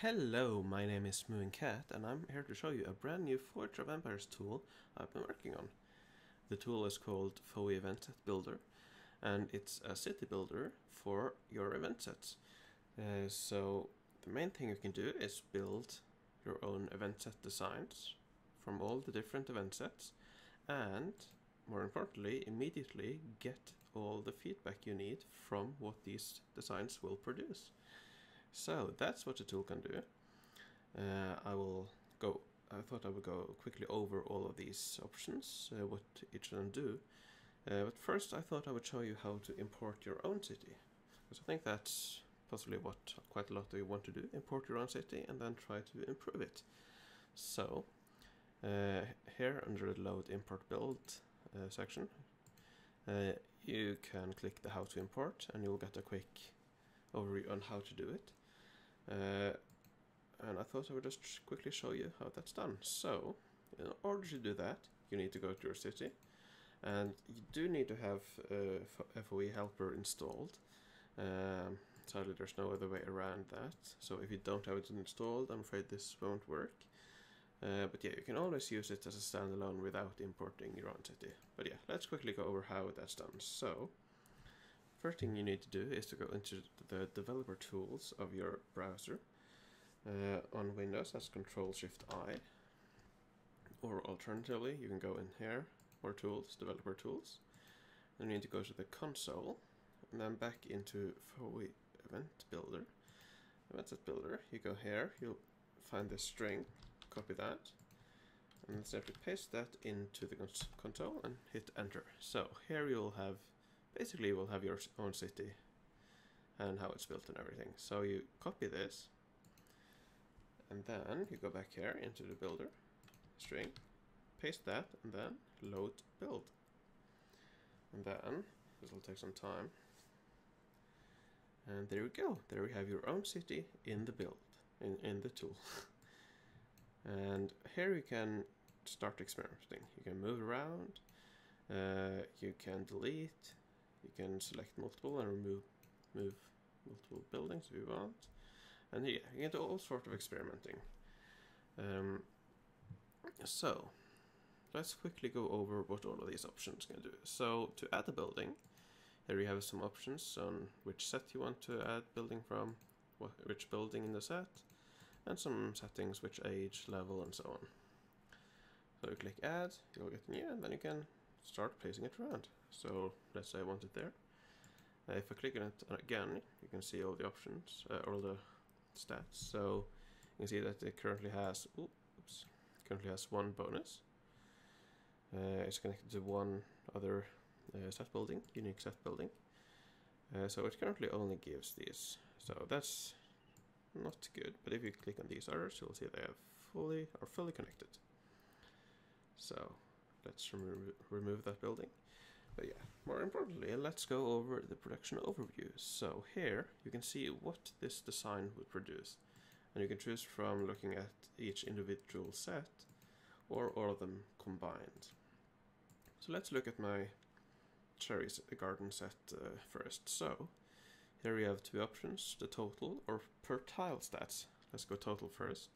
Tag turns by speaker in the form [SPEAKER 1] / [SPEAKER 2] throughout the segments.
[SPEAKER 1] Hello, my name is MooingCat and I'm here to show you a brand new Forge of Empires tool I've been working on. The tool is called FOE Event Set Builder and it's a city builder for your event sets. Uh, so the main thing you can do is build your own event set designs from all the different event sets and more importantly immediately get all the feedback you need from what these designs will produce. So that's what the tool can do. Uh, I will go. I thought I would go quickly over all of these options, uh, what each of them do. Uh, but first, I thought I would show you how to import your own city, because I think that's possibly what quite a lot of you want to do: import your own city and then try to improve it. So uh, here under the load import build uh, section, uh, you can click the how to import, and you'll get a quick overview on how to do it. Uh, and I thought I would just quickly show you how that's done. So, in order to do that, you need to go to your city, and you do need to have uh, FOE helper installed. Um, sadly, there's no other way around that. So if you don't have it installed, I'm afraid this won't work. Uh, but yeah, you can always use it as a standalone without importing your own city. But yeah, let's quickly go over how that's done. So, First thing you need to do is to go into the developer tools of your browser. Uh, on Windows, that's Control Shift I. Or alternatively, you can go in here, or Tools, Developer Tools. Then you need to go to the console, and then back into FOE Event Builder. Event Builder, you go here, you'll find the string, copy that, and then simply paste that into the console and hit enter. So here you'll have basically you will have your own city and how it's built and everything. So you copy this and then you go back here into the builder string, paste that and then load build. And then this will take some time. And there we go. There we have your own city in the build, in, in the tool. and here you can start experimenting. You can move around, uh, you can delete, you can select multiple and remove move multiple buildings if you want. And yeah, you do all sort of experimenting. Um, so, let's quickly go over what all of these options can do. So, to add a building, here you have some options on which set you want to add building from, which building in the set, and some settings, which age, level, and so on. So you click add, you'll get new, and then you can start placing it around. So let's say I want it there. Uh, if I click on it again, you can see all the options, uh, all the stats. So you can see that it currently has, oops, currently has one bonus. Uh, it's connected to one other uh, set building, unique set building. Uh, so it currently only gives these. So that's not good. But if you click on these others, you'll see they are fully are fully connected. So let's remo remove that building. But yeah, more importantly, let's go over the production overview. So here you can see what this design would produce. And you can choose from looking at each individual set or all of them combined. So let's look at my cherry garden set uh, first. So here we have two options, the total or per tile stats. Let's go total first.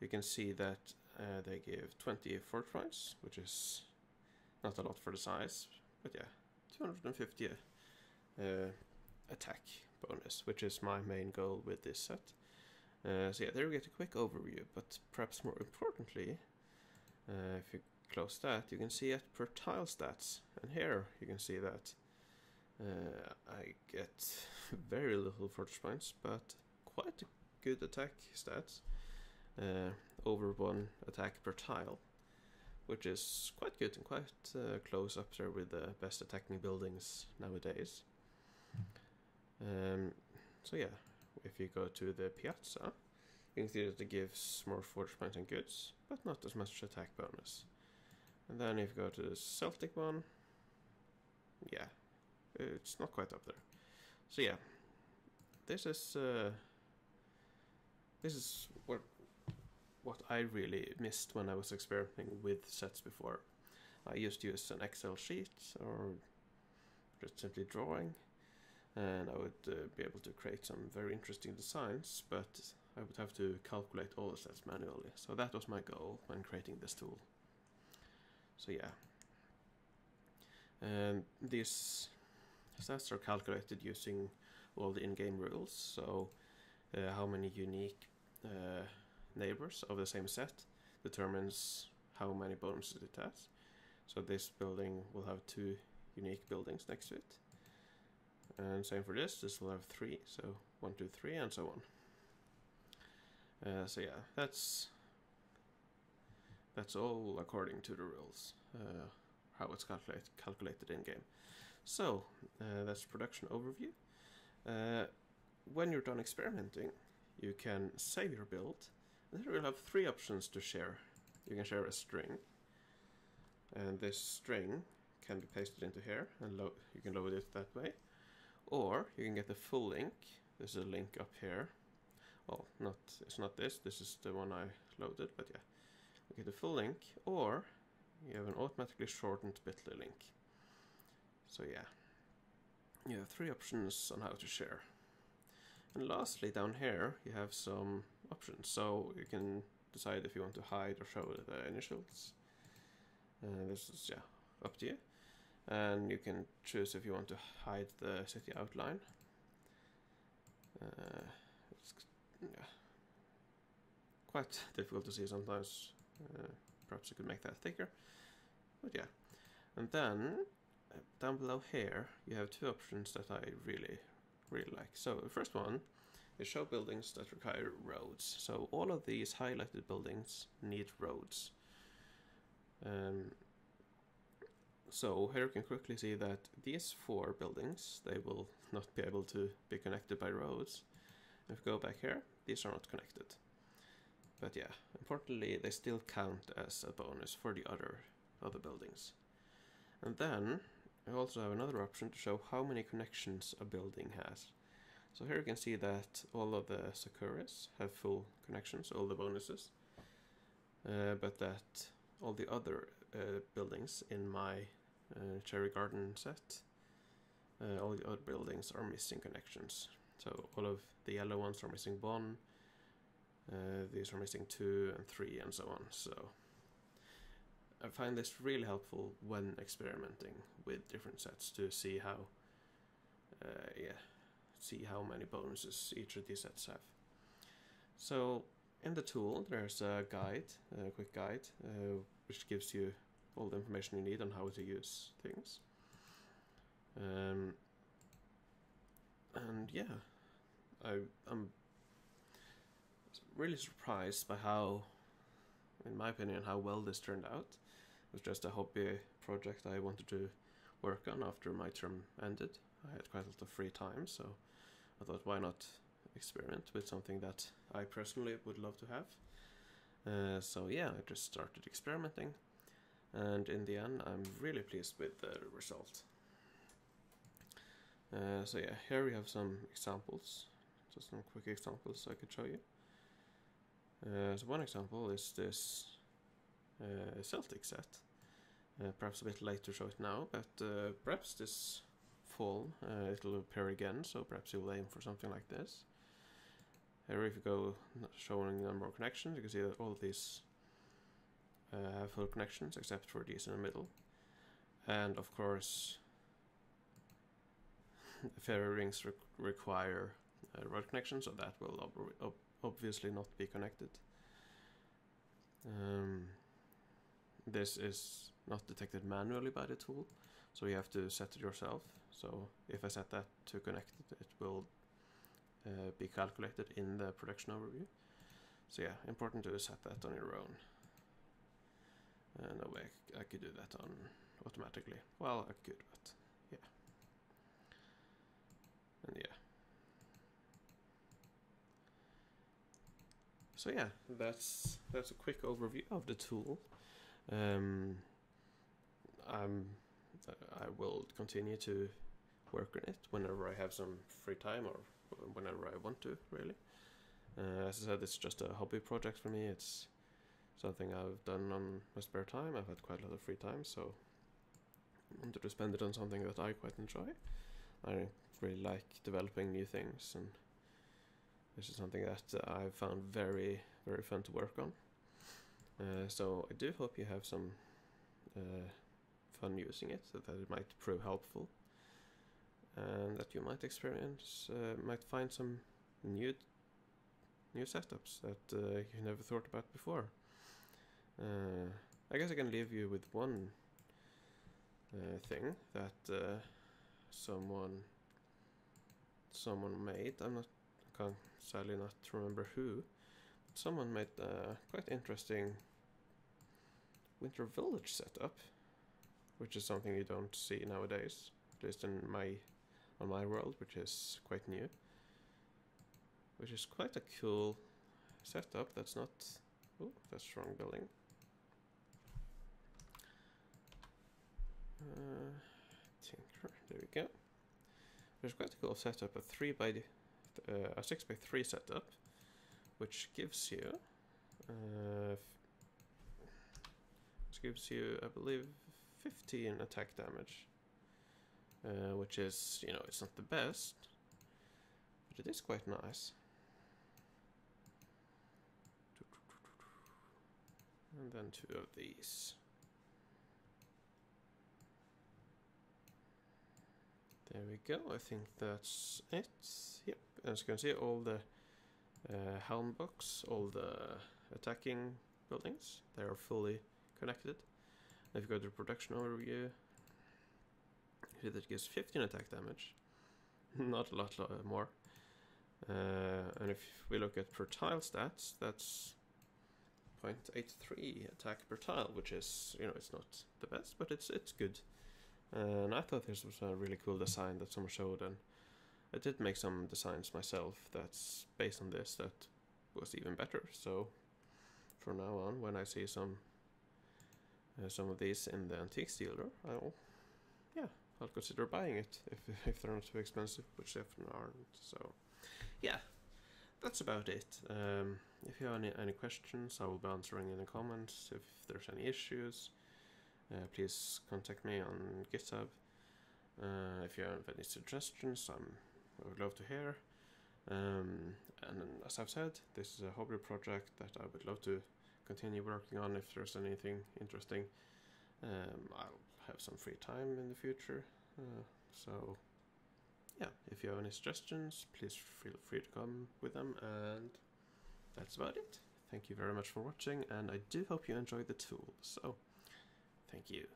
[SPEAKER 1] You can see that uh, they give 20 forge points, which is not a lot for the size, but yeah, 250 uh, attack bonus, which is my main goal with this set. Uh, so yeah, there we get a quick overview, but perhaps more importantly, uh, if you close that, you can see it per tile stats. And here you can see that uh, I get very little forge points, but quite a good attack stats. Over one attack per tile which is quite good and quite uh, close up there with the best attacking buildings nowadays. Um, so yeah, if you go to the Piazza, you can see that it gives more forge points and goods, but not as much attack bonus. And then if you go to the Celtic one, yeah, it's not quite up there. So yeah, this is uh, this is what what I really missed when I was experimenting with sets before. I used to use an Excel sheet or just simply drawing and I would uh, be able to create some very interesting designs but I would have to calculate all the sets manually. So that was my goal when creating this tool. So yeah. And these sets are calculated using all the in-game rules. So uh, how many unique uh, neighbors of the same set determines how many bonuses it has. So this building will have two unique buildings next to it. And same for this, this will have three, so one, two, three, and so on. Uh, so yeah, that's that's all according to the rules, uh, how it's calculate, calculated in game. So uh, that's production overview. Uh, when you're done experimenting, you can save your build. Then you'll have three options to share. You can share a string, and this string can be pasted into here, and you can load it that way. Or you can get the full link. There's a link up here. Well, not it's not this. This is the one I loaded, but yeah, you get the full link. Or you have an automatically shortened Bitly link. So yeah, you have three options on how to share. And lastly, down here, you have some options. So you can decide if you want to hide or show the initials. Uh, this is, yeah, up to you. And you can choose if you want to hide the city outline. Uh, it's yeah, quite difficult to see sometimes. Uh, perhaps you could make that thicker. But yeah. And then, uh, down below here, you have two options that I really really like. So the first one is show buildings that require roads. So all of these highlighted buildings need roads. Um, so here you can quickly see that these four buildings, they will not be able to be connected by roads. If we go back here, these are not connected. But yeah, importantly, they still count as a bonus for the other other buildings. And then I also have another option to show how many connections a building has. So here you can see that all of the Sakuras have full connections, all the bonuses, uh, but that all the other uh, buildings in my uh, Cherry Garden set, uh, all the other buildings are missing connections. So all of the yellow ones are missing one, uh, these are missing two and three and so on. So I find this really helpful when experimenting with different sets to see how, uh, yeah, see how many bonuses each of these sets have. So in the tool there's a guide, a quick guide, uh, which gives you all the information you need on how to use things. Um, and yeah, I, I'm really surprised by how, in my opinion, how well this turned out. It was just a hobby project I wanted to work on after my term ended. I had quite a lot of free time, so I thought, why not experiment with something that I personally would love to have? Uh, so yeah, I just started experimenting, and in the end, I'm really pleased with the result. Uh, so yeah, here we have some examples, just some quick examples I could show you. Uh, so one example is this uh, Celtic set. Uh, perhaps a bit late to show it now, but uh, perhaps this fall uh, it'll appear again, so perhaps you'll aim for something like this. Here if you go showing the number of connections, you can see that all of these uh, have full connections except for these in the middle. And of course, fairy rings re require a road connection, so that will ob ob obviously not be connected. Um, this is not detected manually by the tool, so you have to set it yourself. So if I set that to connected, it will uh, be calculated in the production overview. So yeah, important to set that on your own. Uh, no way I could do that on automatically. Well, I could, but yeah. And yeah. So yeah, that's that's a quick overview of the tool. Um, I'm I will continue to work on it whenever I have some free time or whenever I want to, really. Uh, as I said, it's just a hobby project for me. It's something I've done on my spare time. I've had quite a lot of free time, so I wanted to spend it on something that I quite enjoy. I really like developing new things and This is something that I've found very, very fun to work on. Uh, so I do hope you have some uh, fun using it, so that it might prove helpful, and that you might experience, uh, might find some new, new setups that uh, you never thought about before. Uh, I guess I can leave you with one uh, thing that uh, someone someone made. I'm not I can sadly not remember who. But someone made a quite interesting winter village setup, which is something you don't see nowadays, at least in my on my world, which is quite new. Which is quite a cool setup. That's not. Oh, that's wrong building. Uh, tinker. There we go. There's quite a cool setup. A three by uh, a six by three setup, which gives you. Uh, which gives you, I believe, 15 attack damage. Uh, which is, you know, it's not the best, but it is quite nice. And then two of these. There we go, I think that's it. Yep, as you can see, all the uh, helm books, all the attacking buildings, they are fully connected. if you go to the production overview, that gives 15 attack damage, not a lot more. Uh, and if we look at per tile stats, that's 0.83 attack per tile, which is, you know, it's not the best, but it's it's good. And I thought this was a really cool design that someone showed, and I did make some designs myself that's based on this that was even better. So from now on, when I see some uh, some of these in the antique dealer, I'll yeah, I'll consider buying it if if they're not too expensive, which they often aren't. So yeah, that's about it. Um, if you have any, any questions, I will be answering in the comments. If there's any issues, uh, please contact me on GitHub. Uh, if you have any suggestions, I'm, I would love to hear. Um, and as I've said, this is a hobby project that I would love to continue working on if there's anything interesting. Um, I'll have some free time in the future. Uh, so, yeah, if you have any suggestions, please feel free to come with them. And that's about it. Thank you very much for watching, and I do hope you enjoyed the tool. So, Thank you.